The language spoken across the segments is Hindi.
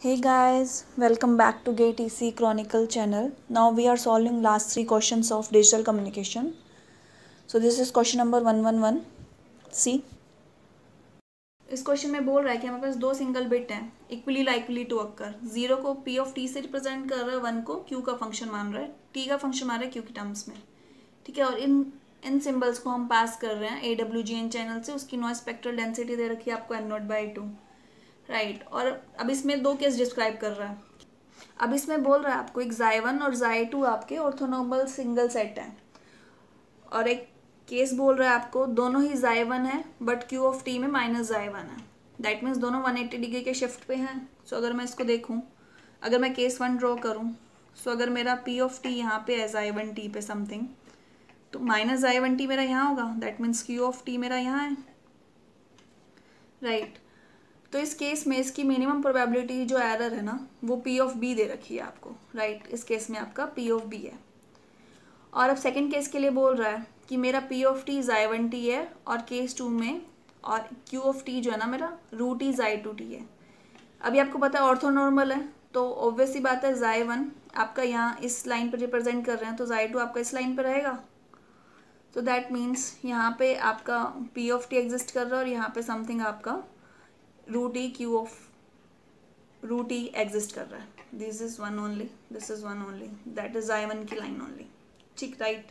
Hey guys, welcome back to EC Chronicle channel. Now we are solving last three questions of digital communication. So this is question number 111. See. इस क्वेश्चन में बोल रहा है कि हमारे पास दो सिंगल बिट हैं equally likely to occur zero को पी ऑफ़ टी से रिप्रेजेंट कर रहा है वन को क्यू का फ़ंक्शन मान रहा है टी का फ़ंक्शन मान रहा है क्यू के टर्म्स में ठीक है और इन इन सिंबल्स को हम पास कर रहे हैं A W G N channel से उसकी नॉइस स्पेक्ट्रल डेंसिटी दे रखी है आपको N naught by two right right. और अब इसमें दो केस डिस्क्राइब कर रहा है। अब इसमें बोल रहा है आपको एक जाई वन और जाई टू आपके ऑर्थोनोबल सिंगल सेट हैं। और एक केस बोल रहा है आपको दोनों ही जाई वन है बट क्यू ऑफ़ टी में माइनस जाई वन है। दैट मीन्स दोनों वन एट्टी डिग्री के शिफ्ट पे हैं। सो so, अगर मैं इसको देखूँ अगर मैं केस वन ड्रॉ करूँ सो so, अगर मेरा पी ऑफ़ टी यहाँ पे है जाई वन टी पे समथिंग तो माइनस जाई वन टी मेरा यहाँ होगा। That means Q of T मेरा यहाँ है। Right right. तो इस केस में इसकी मिनिमम प्रोबेबिलिटी जो एरर है ना, वो पी ऑफ़ बी दे रखी है आपको राइट right? इस केस में आपका पी ऑफ़ बी है। और अब सेकंड केस के लिए बोल रहा है कि मेरा पी ऑफ़ टी जाई वन टी है और केस टू में, और क्यू ऑफ़ टी जो है ना मेरा रूट ई जाई टू टी है। अभी आपको पता है ऑर्थो नॉर्मल है तो ऑब्वियसली बात है जाई वन आपका यहाँ इस लाइन पर रिप्रेजेंट कर रहे हैं तो जाई टू आपका इस लाइन पर रहेगा। तो दैट मीन्स यहाँ पे आपका पी ऑफ़ टी एग्जिस्ट कर रहा है और यहाँ पे समथिंग आपका root E Q of root E exist कर रहा है। This is one only this is one only that is I one की लाइन ओनली ठीक राइट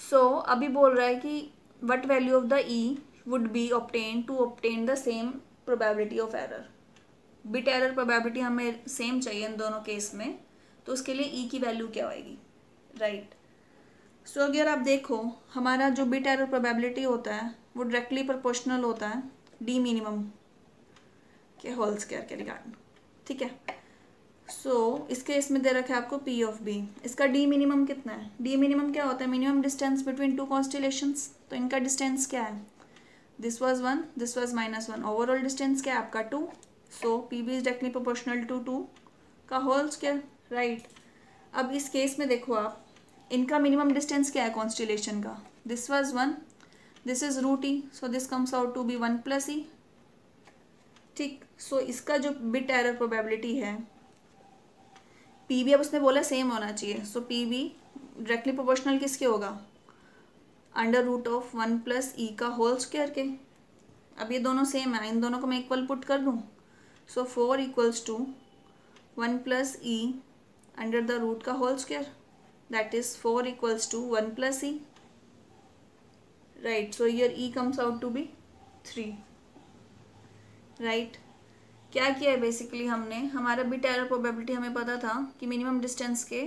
सो अभी बोल रहा है कि what value of the E would be obtain to obtain the same probability of error bit error probability हमें सेम चाहिए इन दोनों केस में तो उसके लिए ई e की वैल्यू क्या होएगी राइट सो so, अगर आप देखो हमारा जो बिट एरर प्रोबेबिलिटी होता है वो डायरेक्टली प्रोपोर्शनल होता है डी मिनिमम के होल स्क्वायर के रिगार्ड ठीक है? सो so, इसके इसमें दे रखा है आपको पी ऑफ़ बी इसका डी मिनिमम कितना है? डी मिनिमम क्या होता है? Minimum distance between two constellations तो इनका डिस्टेंस क्या है? This was one this was minus one overall distance क्या है? आपका two so P B is directly proportional to two का होल स्क्वायर राइट अब इस केस में देखो आप. इनका मिनिमम डिस्टेंस क्या है कॉन्स्टिलेशन का? This was one this is root E so this comes out to be one plus E ठीक सो इसका जो बिट एरर प्रोबेबिलिटी है पी बी अब उसने बोला सेम होना चाहिए so P B directly proportional किसके होगा? Under root of one plus E का होल स्क्वायर के। अब ये दोनों सेम है, इन दोनों को मैं इक्वल पुट कर दूँ। So four equals to one plus E under the root का whole square that is four equals to one plus E right so your E comes out to be three right क्या किया है बेसिकली हमने? हमारा बिट एरर प्रोबेबिलिटी हमें पता था कि मिनिमम डिस्टेंस के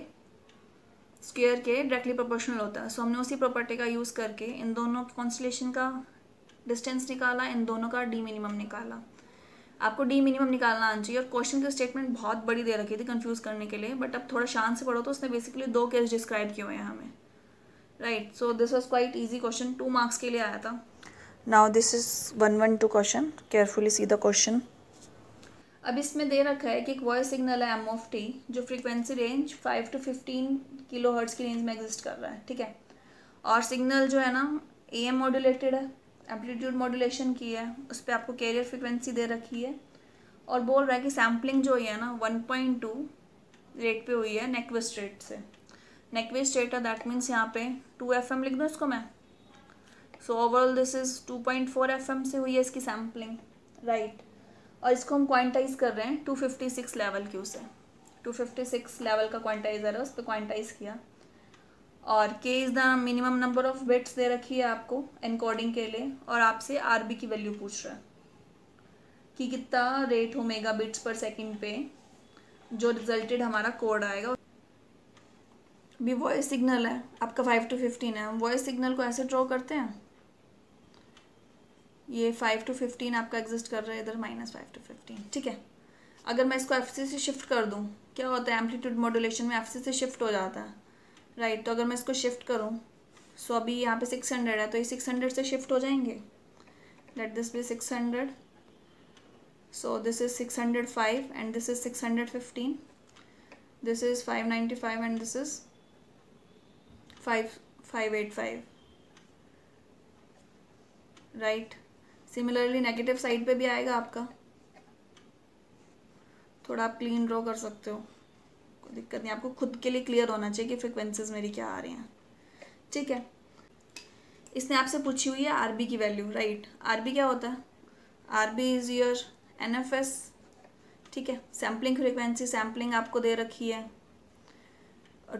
स्क्वेयर के डायरेक्टली प्रोपोर्शनल होता है। सो हमने उसी प्रॉपर्टी का यूज़ करके इन दोनों कॉन्स्टलेशन का डिस्टेंस निकाला, इन दोनों का डी मिनिमम निकाला। आपको डी मिनिमम निकालना आना चाहिए। और क्वेश्चन की स्टेटमेंट बहुत बड़ी दे रखी थी कंफ्यूज करने के लिए बट अब थोड़ा शान से पढ़ो तो उसने बेसिकली दो केस डिस्क्राइब किए हुए हैं हमें। Right so this was quite easy question two marks के लिए आया था। Now this is one one two question carefully see the question अब इसमें दे रखा है कि एक वॉइस सिग्नल है एम ऑफ़ टी जो frequency range five to fifteen kilo hertz की रेंज में एग्जिस्ट कर रहा है, ठीक है? और सिग्नल जो है ना ए एम मॉड्यूलेटेड है एम्पलीट्यूड मॉड्यूलेशन की है, उस पर आपको कैरियर फ्रिक्वेंसी दे रखी है। और बोल रहा है कि सैम्पलिंग जो हुई है ना वन पॉइंट टू रेट पे हुई है नेकवेस्ट रेट से। नेकवेस्ट रेट है दैट मीन्स यहाँ पे टू एफ़ एम लिख दूँ इसको मैं? So overall this is two point four F M से हुई है इसकी सैम्पलिंग राइट और इसको हम क्वांटाइज कर रहे हैं two fifty six level Q से। टू फिफ्टी सिक्स लेवल का क्वांटाइजर है उस पर क्वांटाइज किया। और K is the minimum number of bits दे रखी है आपको एनकोडिंग के लिए, और आपसे आर बी की वैल्यू पूछ रहा है कि कितना रेट हो मेगा बिट्स पर सेकेंड पे, जो रिजल्टेड हमारा कोड आएगा। भी वॉइस सिग्नल है, आपका फाइव टू फिफ्टीन है। हम वॉइस सिग्नल को ऐसे ड्रॉ करते हैं? ये फाइव टू फिफ्टीन आपका एग्जिस्ट कर रहा है, इधर माइनस फाइव टू फिफ्टीन ठीक है? अगर मैं इसको एफ़ सी शिफ्ट कर दूँ, क्या होता है? एम्पलीट्यूड मॉड्यूलेशन में एफ़ सी शिफ्ट हो जाता है राइट तो अगर मैं इसको शिफ्ट करूँ सो अभी यहाँ पे सिक्स हंड्रेड है तो ये सिक्स हंड्रेड से शिफ्ट हो जाएँगे? Let this be six hundred so this is six hundred five and this is six hundred fifteen this is five ninety five and this is five five eight five right similarly negative side पे भी आएगा आपका। थोड़ा आप क्लीन ड्रॉ कर सकते हो। कोई दिक्कत नहीं, आपको खुद के लिए क्लियर होना चाहिए कि फ्रिक्वेंसीज मेरी क्या आ रही हैं। ठीक है? इसने आपसे पूछी हुई है आरबी की वैल्यू राइट आरबी क्या होता है? आरबी इज़ योर एनएफएस ठीक है? सैम्पलिंग फ्रिक्वेंसी सैम्पलिंग आपको दे रखी है।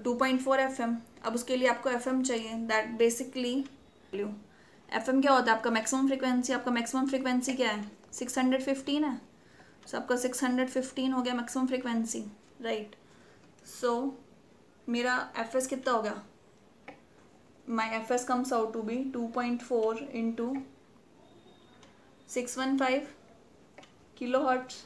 Two point four F M अब उसके लिए आपको एफ़ एम चाहिए। That basically value F M क्या होता है? आपका मैक्सिमम फ्रिक्वेंसी आपका मैक्सिमम फ्रिक्वेंसी क्या है? सिक्स हंड्रेड फिफ्टीन है? सो so, आपका सिक्स हंड्रेड फिफ्टीन हो गया मैक्सिमम फ्रिक्वेंसी राइट सो मेरा एफ़ एस कितना हो गया? My F S comes out to be two point four into six one five kilo hertz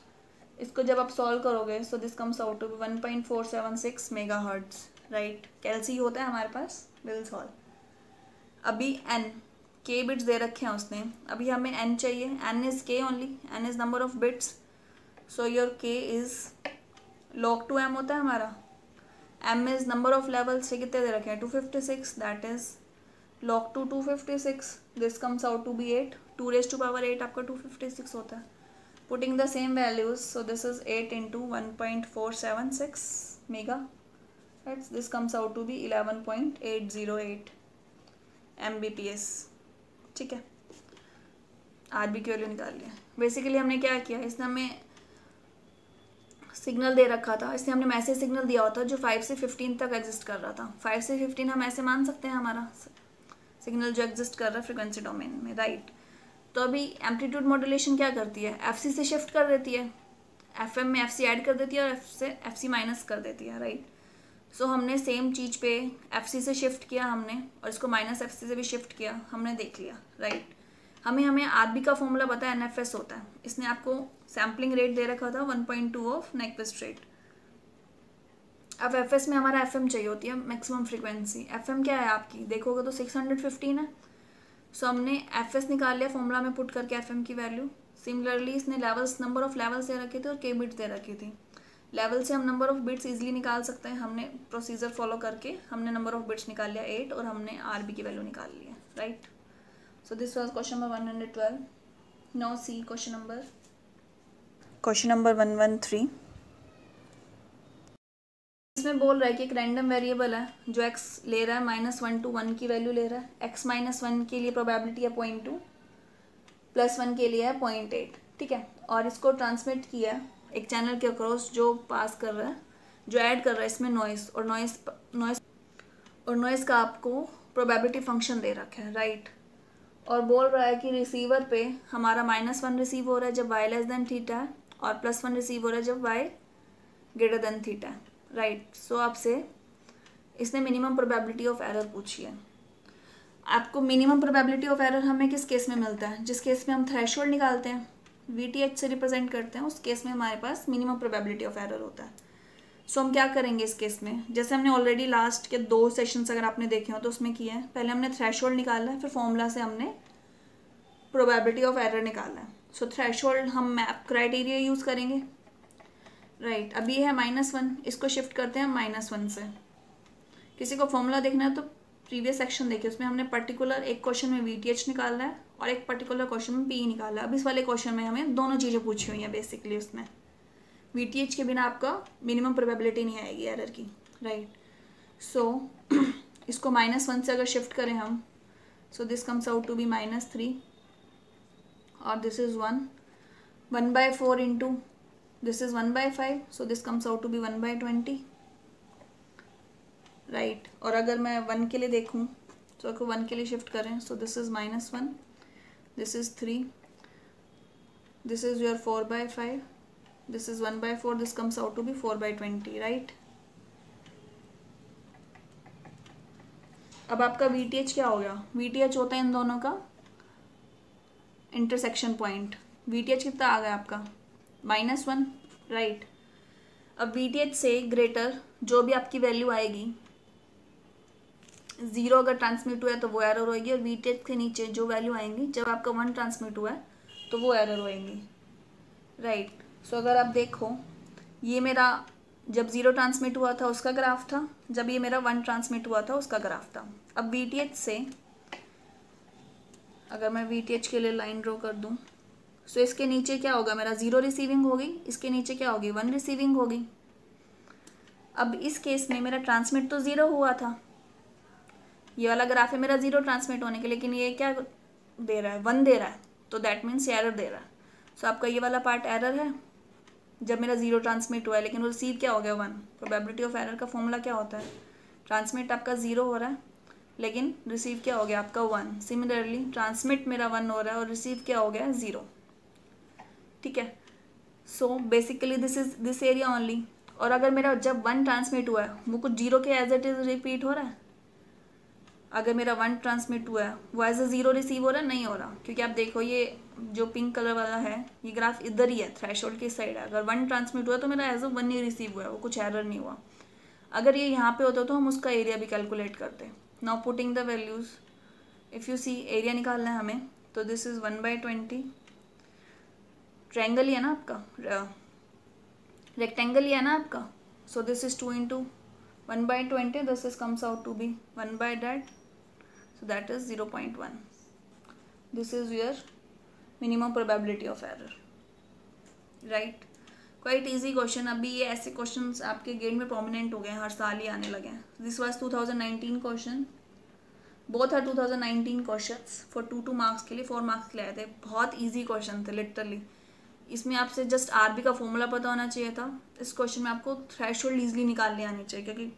इसको जब आप सॉल्व करोगे so this comes out to be one point four seven six mega hertz right कैलसी होता है हमारे पास? विल सॉल्व अभी एन के बिट्स दे रखे हैं उसने। अभी हमें एन चाहिए। N is K only N is number of bits so your K is log two M होता है हमारा। M is number of levels से कितने दे रखे हैं? Two fifty six that is log two two fifty six this comes out to be eight two raise to power eight आपका टू फिफ्टी सिक्स होता है। Putting the same values so this is eight into one point four seven six mega this comes out ठीक है। आर बी की वैल्यू निकाल लिया? बेसिकली हमने क्या किया, इसने हमें सिग्नल दे रखा था। इसलिए हमने मैसेज सिग्नल दिया होता जो फाइव से फिफ्टीन तक एग्जिस्ट कर रहा था। फाइव से फिफ्टीन हम ऐसे मान सकते हैं हमारा। सिग्नल जो एग्जिस्ट कर रहा है फ्रिक्वेंसी डोमेन में राइट तो अभी एम्पलीट्यूड मॉड्यूलेशन क्या करती है? एफ़ से शिफ्ट कर देती है। एफएम में एफ़ ऐड कर देती है और एफ़ से एफ़ माइनस कर देती है राइट सो so, हमने सेम चीज़ पे एफ़ सी से शिफ्ट किया हमने और इसको माइनस एफ़ सी से भी शिफ्ट किया हमने देख लिया राइट right? हमें हमें आर का फॉर्मूला पता है एनएफएस होता है। इसने आपको सैम्पलिंग रेट दे रखा था one point two of Nyquist rate अब एफ़ एस में हमारा एफ़ एम चाहिए होती है मैक्सिमम फ्रिक्वेंसी एफ़ एम क्या है आपकी? देखोगे तो सिक्स हंड्रेड फिफ्टीन है। सो so, हमने एफ़ एस निकाल लिया फॉर्मूला में पुट करके एफ़ एम की वैल्यू सिमिलरली इसने लेवल्स नंबर ऑफ़ लेवल्स दे रखे थे और के बिट्स दे रखी थी। लेवल से हम नंबर ऑफ़ बिट्स इजीली निकाल सकते हैं। हमने प्रोसीजर फॉलो करके हमने नंबर ऑफ़ बिट्स निकाल लिया एट और हमने आरबी की वैल्यू निकाल लिया right so this was question number one hundred twelve no see question number question number one one three इसमें बोल रहा है कि एक रैंडम वेरिएबल है जो एक्स ले रहा है माइनस वन टू वन की वैल्यू ले रहा है। एक्स माइनस वन के लिए प्रोबेबिलिटी है पॉइंट टू प्लस वन के लिए है पॉइंट एट ठीक है? और इसको ट्रांसमिट किया एक चैनल के अक्रॉस जो पास कर रहा है, जो ऐड कर रहा है, इसमें नॉइस और नॉइस नॉइस और नॉइस का आपको प्रोबेबिलिटी फ़ंक्शन दे रखा है राइट और बोल रहा है कि रिसीवर पे हमारा माइनस वन रिसीव हो रहा है जब वाई लेस देन थीटा है और प्लस वन रिसीव हो रहा है जब वाई ग्रेटर देन थीटा है राइट सो आपसे इसने मिनिमम प्रोबेबिलिटी ऑफ़ एरर पूछी है। आपको मिनिमम प्रोबेबिलिटी ऑफ़ एरर हमें किस केस में मिलता है? जिस केस में हम थ्रेश निकालते हैं। वी टी एच से रिप्रेजेंट करते हैं उस केस में हमारे पास मिनिमम प्रोबेबिलिटी ऑफ़ एरर होता है। सो so, हम क्या करेंगे इस केस में? जैसे हमने ऑलरेडी लास्ट के दो सेशंस अगर आपने देखे हो तो उसमें किया है। पहले हमने थ्रेश निकाला है फिर फॉर्मूला से हमने प्रोबेबिलिटी ऑफ़ एरर निकाला है। सो so, थ्रेश हम मैप क्राइटेरिया यूज़ करेंगे। राइट right, अब ये है माइनस वन इसको शिफ्ट करते हैं माइनस वन से। किसी को फॉर्मूला देखना है तो प्रीवियस सेक्शन देखिए उसमें हमने पर्टिकुलर एक क्वेश्चन में वी टी एच निकाला है। और एक पर्टिकुलर क्वेश्चन में पी निकाला। अब इस वाले क्वेश्चन में हमें दोनों चीज़ें पूछी हुई हैं बेसिकली उसमें। वी टी एच के बिना आपका मिनिमम प्रोबेबिलिटी नहीं आएगी एरर की राइट सो इसको माइनस वन से अगर शिफ्ट करें हम so this comes out to be minus three और this is one one by four into this is 1 by 5 so this comes out to be 1 by 20 right और अगर मैं वन के लिए देखूँ तो अगर वन के लिए शिफ्ट करें so this is minus one this is three this is your four by five this is one by four this comes out to be four by twenty right अब आपका एच क्या हो गया? वी होता है इन दोनों का इंटरसेक्शन पॉइंट वी कितना आ गया आपका? माइनस वन राइट अब एच से ग्रेटर जो भी आपकी वैल्यू आएगी ज़ीरो अगर ट्रांसमिट हुआ है तो वो एरर होएगी और एच के नीचे जो वैल्यू आएँगी जब आपका वन ट्रांसमिट हुआ है तो वो एरर होएँगी। राइट सो अगर आप देखो ये मेरा जब ज़ीरो ट्रांसमिट हुआ था उसका ग्राफ था। जब ये मेरा वन ट्रांसमिट हुआ था उसका ग्राफ था। अब एच से अगर मैं एच के लिए लाइन ड्रॉ कर दूँ सो so, इसके नीचे क्या होगा? मेरा ज़ीरो रिसीविंग होगी इसके नीचे क्या होगी? वन रिसीविंग होगी। अब इस केस में मेरा ट्रांसमिट तो ज़ीरो हुआ था। ये वाला ग्राफ है मेरा ज़ीरो ट्रांसमिट होने के लेकिन ये क्या दे रहा है? वन दे रहा है। तो दैट मीन्स एरर दे रहा है। सो so, आपका ये वाला पार्ट एरर है जब मेरा ज़ीरो ट्रांसमिट हुआ है लेकिन वो रिसीव क्या हो गया? वन प्रोबेबिलिटी ऑफ़ एरर का फॉर्मूला क्या होता है? ट्रांसमिट आपका ज़ीरो हो रहा है लेकिन रिसीव क्या हो गया? आपका वन सिमिलरली ट्रांसमिट मेरा वन हो रहा है और रिसीव क्या हो गया? ज़ीरो ठीक है? So basically this is this area only और अगर मेरा जब वन ट्रांसमिट हुआ है वो कुछ ज़ीरो के एज इट इज़ रिपीट हो रहा है अगर मेरा वन ट्रांसमिट हुआ है, वो एज अ ज़ीरो रिसीव हो रहा है, नहीं हो रहा। क्योंकि आप देखो, ये जो पिंक कलर वाला है, ये ग्राफ इधर ही है थ्रेश की साइड है। अगर वन ट्रांसमिट हुआ तो मेरा एज अ वन ही रिसीव हुआ है, वो कुछ एरर नहीं हुआ। अगर ये यहाँ पे होता तो हम उसका एरिया भी कैलकुलेट करते। Now putting the values if you see area निकालना है हमें तो this is one by twenty triangle ही है ना आपका रेक्टेंगल ही है ना आपका? So this is two into one by twenty this is comes out to be one by that is zero point one this is your minimum probability of error right quite easy question अभी ये ऐसे क्वेश्चन आपके गेट में प्रोमिनेंट हो गए हैं, हर साल ही आने लगे हैं। This was two thousand nineteen question both are two thousand nineteen question for two two marks के लिए फोर मार्क्स के लिए आए थे। बहुत ईजी क्वेश्चन थे लिटरली इसमें आपसे जस्ट आर बी का फॉर्मूला पता होना चाहिए था। इस क्वेश्चन में आपको थ्रेश होल्ड ईजिली निकालने आनी चाहिए, क्योंकि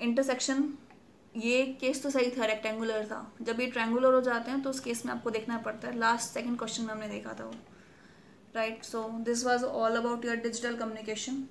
इंटरसेक्शन ये केस तो सही था रेक्टेंगुलर था। जब ये ट्रैंगुलर हो जाते हैं तो उस केस में आपको देखना पड़ता है। लास्ट सेकेंड क्वेश्चन में हमने देखा था वो। Right so this was all about your digital communication